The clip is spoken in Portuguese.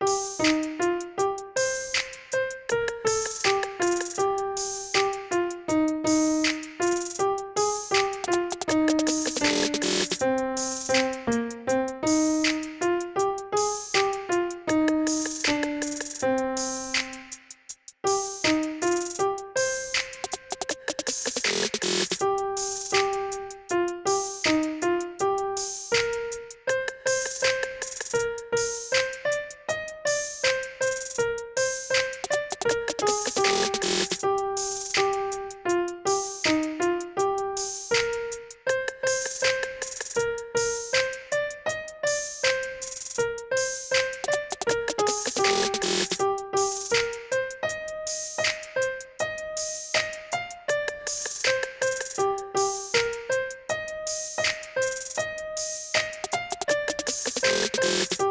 Música Peace.